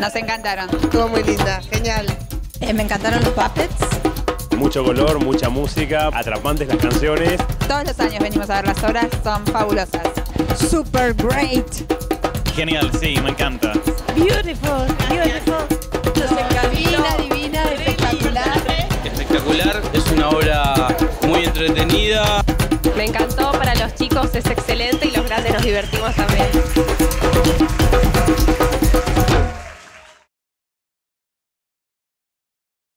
Nos encantaron. Estuvo muy linda, genial. Eh, me encantaron los puppets. Mucho color, mucha música, atrapantes las canciones. Todos los años venimos a ver las obras, son fabulosas. Super great. Genial, sí, me encanta. Beautiful, beautiful. Divina, divina, espectacular. Espectacular, es una obra muy entretenida. Me encantó, para los chicos es excelente y los grandes nos divertimos también.